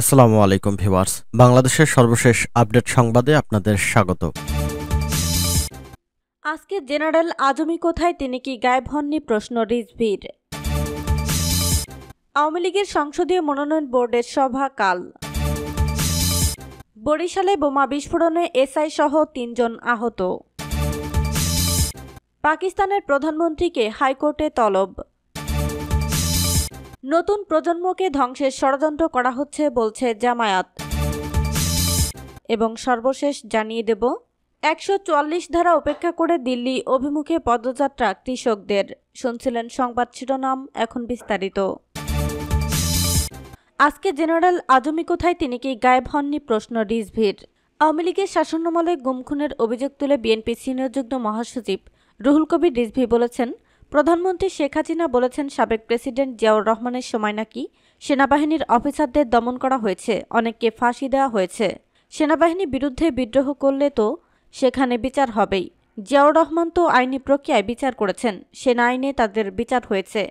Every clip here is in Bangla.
আসসালামু আলাইকুম ভিউয়ার্স। বাংলাদেশের সর্বশেষ আপডেট সংবাদে আপনাদের স্বাগত। আজকে জেনারেল আজমি কোথায়, তিনি কি গায়েব হননি? প্রশ্ন রিজভির। আওয়ামী লীগের সংসদীয় মনোনয়ন বোর্ডের সভা কাল। বরিশালে বোমা বিস্ফোরণে এসআই সহ তিনজন আহত। পাকিস্তানের প্রধানমন্ত্রীকে হাইকোর্টে তলব। নতুন প্রজন্মকে ধ্বংসের ষড়যন্ত্র করা হচ্ছে, বলছে জামায়াত। এবং সর্বশেষ জানিয়ে দেব, একশো চুয়াল্লিশ ধারা উপেক্ষা করে দিল্লি অভিমুখে পদযাত্রা কৃষকদের। শুনছিলেন সংবাদ শিরোনাম, এখন বিস্তারিত। আজকে জেনারেল আজমি কোথায়, তিনি কি গায়েব হননি? প্রশ্ন রিজভির। আওয়ামী লীগের শাসনামলে গুমখুনের অভিযোগ তুলে বিএনপি সিনিয়র যুগ্ম মহাসচিব রুহুল কবির রিজভি বলেছেন প্রধানমন্ত্রী শেখ হাসিনা বলেছেন, সাবেক প্রেসিডেন্ট জিয়াউর রহমানের সময় নাকি সেনাবাহিনীর অফিসারদের দমন করা হয়েছে, অনেককে ফাঁসি দেওয়া হয়েছে। সেনাবাহিনী বিরুদ্ধে বিদ্রোহ করলে তো সেখানে বিচার হবেই। জিয়াউর রহমান তো আইনি প্রক্রিয়ায় বিচার করেছেন, সেনা আইনে তাদের বিচার হয়েছে।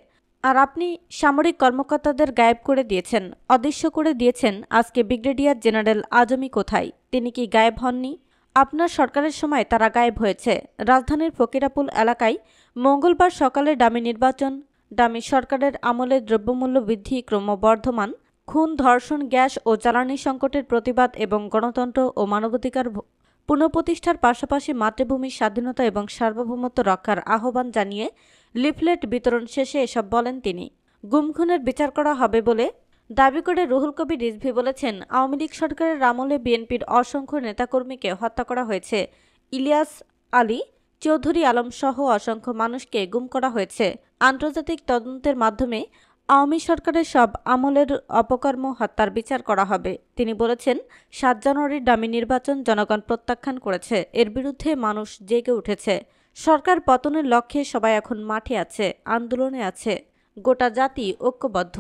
আর আপনি সামরিক কর্মকর্তাদের গায়েব করে দিয়েছেন, অদৃশ্য করে দিয়েছেন, আজকে ব্রিগেডিয়ার জেনারেল আজমি কোথায়? তিনি কি গায়েব হননি? আপনার সরকারের সময় তারা গায়েব হয়েছে। রাজধানীর ফকিরাপুল এলাকায় মঙ্গলবার সকালে ডামি নির্বাচন, ডামি সরকারের আমলে দ্রব্যমূল্য বৃদ্ধি ক্রমবর্ধমান, খুন, ধর্ষণ, গ্যাস ও জ্বালানি সংকটের প্রতিবাদ এবং গণতন্ত্র ও মানবাধিকার পুনঃপ্রতিষ্ঠার পাশাপাশি মাতৃভূমির স্বাধীনতা এবং সার্বভৌমত্ব রক্ষার আহ্বান জানিয়ে লিফলেট বিতরণ শেষে এসব বলেন তিনি। গুমখুনের বিচার করা হবে বলে দাবি করে রুহুল কবির রিজভি বলেছেন, আওয়ামী লীগ সরকারের আমলে বিএনপির অসংখ্য নেতাকর্মীকে হত্যা করা হয়েছে। ইলিয়াস আলী চৌধুরী আলম সহ অসংখ্য মানুষকে গুম করা হয়েছে। আন্তর্জাতিক তদন্তের মাধ্যমে আওয়ামী সরকারের সব আমলের অপকর্ম হত্যার বিচার করা হবে। তিনি বলেছেন, সাত জানুয়ারির দামি নির্বাচন জনগণ প্রত্যাখ্যান করেছে। এর বিরুদ্ধে মানুষ জেগে উঠেছে। সরকার পতনের লক্ষ্যে সবাই এখন মাঠে আছে, আন্দোলনে আছে। গোটা জাতি ঐক্যবদ্ধ।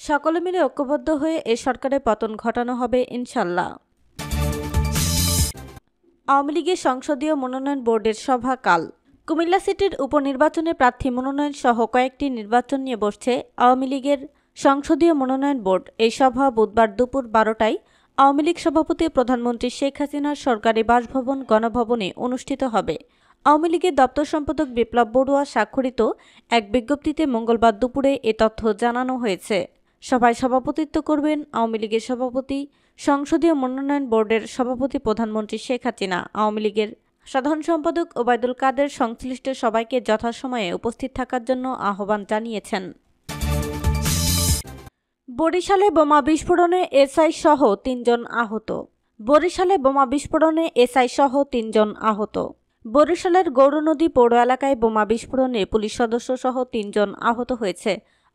সকলে মিলে ঐক্যবদ্ধ হয়ে এ সরকারের পতন ঘটানো হবে, ইনশাল্লাহ। আওয়ামী লীগের সংসদীয় মনোনয়ন বোর্ডের সভা কাল। কুমিল্লা সিটির উপনির্বাচনে প্রার্থী মনোনয়ন সহ কয়েকটি নির্বাচন নিয়ে বসছে আওয়ামী লীগের সংসদীয় মনোনয়ন বোর্ড। এই সভা বুধবার দুপুর বারোটায় আওয়ামী লীগ সভাপতি প্রধানমন্ত্রী শেখ হাসিনার সরকারি বাসভবন, গণভবনে অনুষ্ঠিত হবে। আওয়ামী লীগের দপ্তর সম্পাদক বিপ্লব বড়ুয়া স্বাক্ষরিত এক বিজ্ঞপ্তিতে মঙ্গলবার দুপুরে এ তথ্য জানানো হয়েছে। সভায় সভাপতিত্ব করবেন আওয়ামী লীগের সভাপতি, সংসদীয় মনোনয়ন বোর্ডের সভাপতি প্রধানমন্ত্রী শেখ হাসিনা। আওয়ামী লীগের সাধারণ সম্পাদক ওবায়দুল কাদের সংশ্লিষ্ট সবাইকে যথাসময়ে উপস্থিত থাকার জন্য আহ্বান জানিয়েছেন। বরিশালে বোমা বিস্ফোরণে এসআই সহ তিনজন আহত। বরিশালে বোমা বিস্ফোরণে এসআই সহ তিনজন আহত। বরিশালের গৌরনদী পৌর এলাকায় বোমা বিস্ফোরণে পুলিশ সদস্য সহ তিনজন আহত হয়েছে।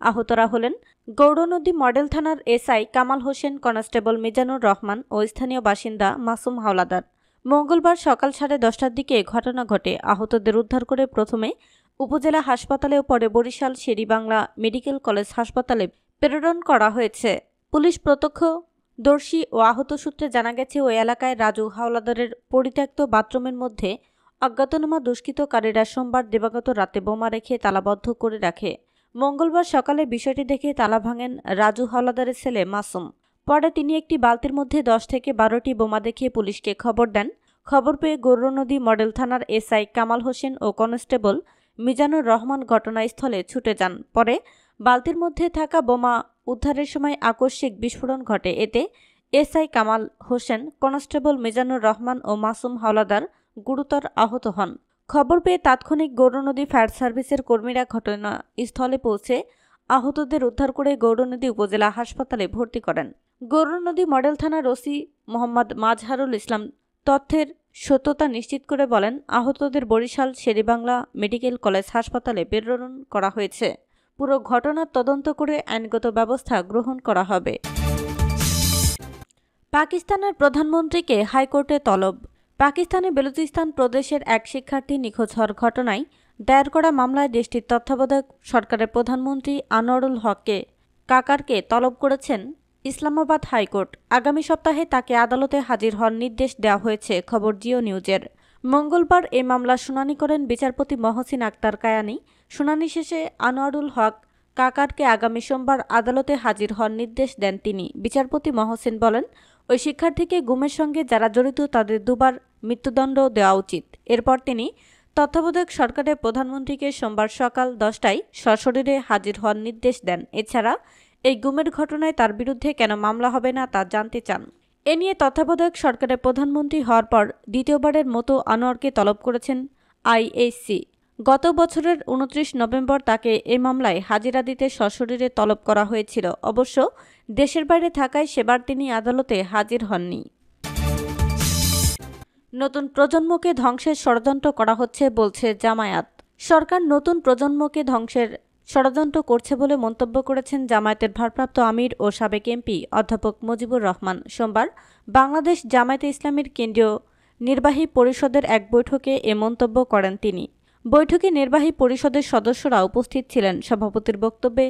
আহতরা হলেন গৌরনদী মডেল থানার এসআই কামাল হোসেন, কনস্টেবল মিজানুর রহমান ও স্থানীয় বাসিন্দা মাসুম হাওলাদার। মঙ্গলবার সকাল সাড়ে দশটার দিকে ঘটনা ঘটে। আহতদের উদ্ধার করে প্রথমে উপজেলা হাসপাতালে ও পরে বরিশাল শেরিবাংলা মেডিকেল কলেজ হাসপাতালে প্রেরণ করা হয়েছে। পুলিশ প্রত্যক্ষদর্শী ও আহত সূত্রে জানা গেছে, ওই এলাকায় রাজু হাওলাদারের পরিত্যক্ত বাথরুমের মধ্যে অজ্ঞাতনামা দুষ্কৃতকারীরা সোমবার দিবাগত রাতে বোমা রেখে তালাবদ্ধ করে রাখে। মঙ্গলবার সকালে বিষয়টি দেখে তালা ভাঙেন রাজু হাওলাদারের ছেলে মাসুম। পরে তিনি একটি বালতির মধ্যে দশ থেকে বারোটি বোমা দেখিয়ে পুলিশকে খবর দেন। খবর পেয়ে গৌর নদী মডেল থানার এসআই কামাল হোসেন ও কনস্টেবল মিজানুর রহমান ঘটনাস্থলে ছুটে যান। পরে বালতির মধ্যে থাকা বোমা উদ্ধারের সময় আকস্মিক বিস্ফোরণ ঘটে। এতে এসআই কামাল হোসেন, কনস্টেবল মিজানুর রহমান ও মাসুম হাওলাদার গুরুতর আহত হন। খবর পেয়ে তাৎক্ষণিক গৌরনদী ফায়ার সার্ভিসের কর্মীরা ঘটনাস্থলে পৌঁছে আহতদের উদ্ধার করে গৌরনদী উপজেলা হাসপাতালে ভর্তি করেন। গৌরনদী মডেল থানার ওসি মোহাম্মদ মাজহারুল ইসলাম তথ্যের সত্যতা নিশ্চিত করে বলেন, আহতদের বরিশাল, শেরিবাংলা মেডিকেল কলেজ হাসপাতালে প্রেরণ করা হয়েছে। পুরো ঘটনার তদন্ত করে আইনগত ব্যবস্থা গ্রহণ করা হবে। পাকিস্তানের প্রধানমন্ত্রীকে হাইকোর্টে তলব পাকিস্তানে বেলুচিস্তান প্রদেশের এক শিক্ষার্থী নিখোঁজ হওয়ার ঘটনায় দায়ের করা মামলায় দেশটির তত্ত্বাবধায়ক সরকারের প্রধানমন্ত্রী আনোয়ারুল হককে কাকারকে তলব করেছেন ইসলামাবাদ হাইকোর্ট। আগামী সপ্তাহে তাকে আদালতে হাজির হওয়ার নির্দেশ দেওয়া হয়েছে, খবর জিও নিউজের। মঙ্গলবার এই মামলার শুনানি করেন বিচারপতি মহসিন আক্তার কায়ানি। শুনানি শেষে আনোয়ারুল হক কাকারকে আগামী সোমবার আদালতে হাজির হওয়ার নির্দেশ দেন তিনি। বিচারপতি মহসেন বলেন, ওই শিক্ষার্থীকে গুমের সঙ্গে যারা জড়িত তাদের দুবার মৃত্যুদণ্ড দেওয়া উচিত। এরপর তিনি তত্ত্বাবধায়ক সরকারের প্রধানমন্ত্রীকে সোমবার সকাল দশটায় সশরীরে হাজির হওয়ার নির্দেশ দেন। এছাড়া এই গুমের ঘটনায় তার বিরুদ্ধে কেন মামলা হবে না তা জানতে চান। এ নিয়ে তত্ত্বাবধায়ক সরকারের প্রধানমন্ত্রী হওয়ার পর দ্বিতীয়বারের মতো আনোয়ারকে তলব করেছেন আইএসসি। গত বছরের উনত্রিশ নভেম্বর তাকে এ মামলায় হাজিরা দিতে সশরীরে তলব করা হয়েছিল। অবশ্য দেশের বাইরে থাকায় সেবার তিনি আদালতে হাজির হননি। নতুন প্রজন্মকে ধ্বংসের ষড়যন্ত্র করা হচ্ছে বলছে জামায়াত। সরকার নতুন প্রজন্মকে ধ্বংসের ষড়যন্ত্র করছে বলে মন্তব্য করেছেন জামায়াতের ভারপ্রাপ্ত আমির ও সাবেক এমপি অধ্যাপক মুজিবুর রহমান। সোমবার বাংলাদেশ জামায়াতে ইসলামীর কেন্দ্রীয় নির্বাহী পরিষদের এক বৈঠকে এ মন্তব্য করেন তিনি। বৈঠকে নির্বাহী পরিষদের সদস্যরা উপস্থিত ছিলেন। সভাপতির বক্তব্যে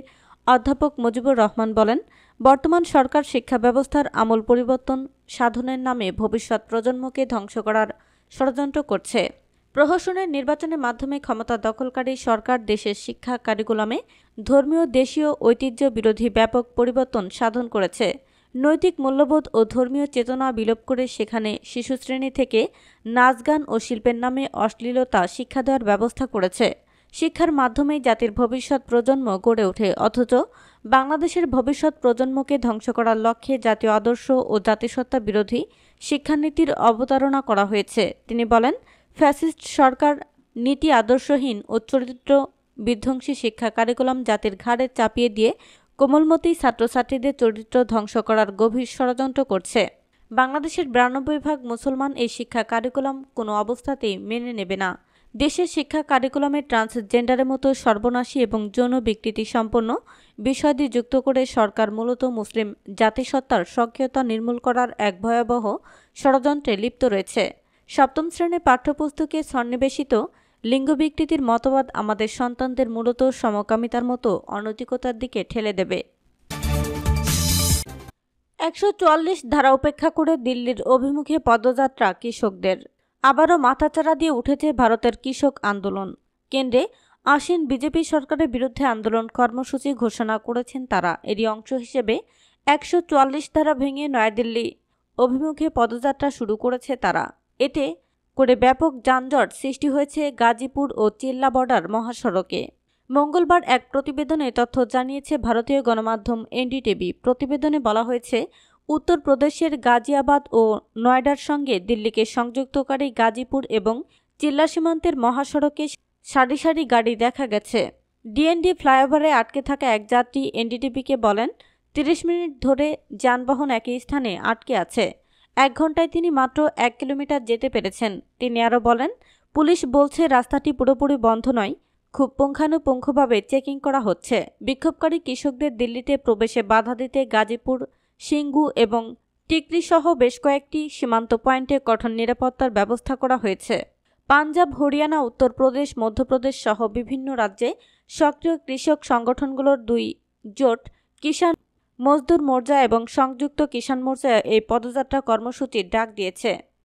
অধ্যাপক মুজিবুর রহমান বলেন বর্তমান সরকার শিক্ষা ব্যবস্থার আমূল পরিবর্তন সাধনের নামে ভবিষ্যৎ প্রজন্মকে ধ্বংস করার ষড়যন্ত্র করছে। প্রহসনের নির্বাচনের মাধ্যমে ক্ষমতা দখলকারী সরকার দেশের শিক্ষা কারিকুলামে ধর্মীয়, দেশীয় ঐতিহ্য বিরোধী ব্যাপক পরিবর্তন সাধন করেছে। নৈতিক মূল্যবোধ ও ধর্মীয় চেতনা বিলোপ করে সেখানে শিশুশ্রেণী থেকে নাচ, গান ও শিল্পের নামে অশ্লীলতা শিক্ষা দেওয়ার ব্যবস্থা করেছে। শিক্ষার মাধ্যমেই জাতির ভবিষ্যৎ প্রজন্ম গড়ে ওঠে, অথচ বাংলাদেশের ভবিষ্যৎ প্রজন্মকে ধ্বংস করার লক্ষ্যে জাতীয় আদর্শ ও জাতিসত্তা বিরোধী শিক্ষানীতির অবতারণা করা হয়েছে। তিনি বলেন, ফ্যাসিস্ট সরকার নীতি আদর্শহীন ও চরিত্র বিধ্বংসী শিক্ষা কারিকুলাম জাতির ঘাড়ে চাপিয়ে দিয়ে কোমলমতি ছাত্রছাত্রীদের চরিত্র ধ্বংস করার গভীর ষড়যন্ত্র করছে। বাংলাদেশের বিরানব্বই ভাগ মুসলমান এই শিক্ষা কারিকুলাম কোনো অবস্থাতেই মেনে নেবে না। দেশের শিক্ষা কারিকুলামে ট্রান্সজেন্ডারের মতো সর্বনাশী এবং যৌন বিকৃতি সম্পন্ন বিষয়াদি যুক্ত করে সরকার মূলত মুসলিম জাতিসত্তার সক্রিয়তা নির্মূল করার এক ভয়াবহ ষড়যন্ত্রে লিপ্ত রয়েছে। সপ্তম শ্রেণির পাঠ্যপুস্তকে সন্নিবেশিত লিঙ্গ বিকৃতির মতবাদ আমাদের সন্তানদের মূলত সমকামিতার মতো অনৈতিকতার দিকে ঠেলে দেবে। একশো চুয়াল্লিশ ধারা উপেক্ষা করে দিল্লির অভিমুখে পদযাত্রা কৃষকদের। আবারও মাথাচাড়া দিয়ে উঠেছে ভারতের কৃষক আন্দোলন। কেন্দ্রে আসীন বিজেপি সরকারের বিরুদ্ধে আন্দোলন কর্মসূচি ঘোষণা করেছেন তারা। এরই অংশ হিসেবে একশো চুয়াল্লিশ ধারা ভেঙে নয়াদিল্লি অভিমুখে পদযাত্রা শুরু করেছে তারা। এতে করে ব্যাপক যানজট সৃষ্টি হয়েছে গাজীপুর ও চিল্লা বর্ডার মহাসড়কে। মঙ্গলবার এক প্রতিবেদনে তথ্য জানিয়েছে ভারতীয় গণমাধ্যম এনডিটিভি। প্রতিবেদনে বলা হয়েছে উত্তরপ্রদেশের গাজিয়াবাদ ও নয়ডার সঙ্গে দিল্লিকে সংযুক্তকারী গাজীপুর এবং চিল্লা সীমান্তের মহাসড়কে সারি সারি গাড়ি দেখা গেছে। ডিএনডি ফ্লাইওভারে আটকে থাকা এক যাত্রী এনডিটিভিকে বলেন, তিরিশ মিনিট ধরে যানবাহন একই স্থানে আটকে আছে। এক ঘন্টায় তিনি মাত্র এক কিলোমিটার যেতে পেরেছেন। তিনি আরও বলেন, পুলিশ বলছে রাস্তাটি পুরোপুরি বন্ধ নয়। খুব পুঙ্খানুপুঙ্খভাবে চেকিং করা হচ্ছে। বিক্ষোভকারী কৃষকদের দিল্লিতে প্রবেশে বাধা দিতে গাজীপুর সিঙ্গু এবং টিকরিসহ বেশ কয়েকটি সীমান্ত পয়েন্টে কঠোর নিরাপত্তার ব্যবস্থা করা হয়েছে। পাঞ্জাব, হরিয়ানা, উত্তরপ্রদেশ, মধ্যপ্রদেশ সহ বিভিন্ন রাজ্যে সক্রিয় কৃষক সংগঠনগুলোর দুই জোট কিষাণ মজদুর মোর্চা এবং সংযুক্ত কিষাণ মোর্চা এই পদযাত্রা কর্মসূচির ডাক দিয়েছে।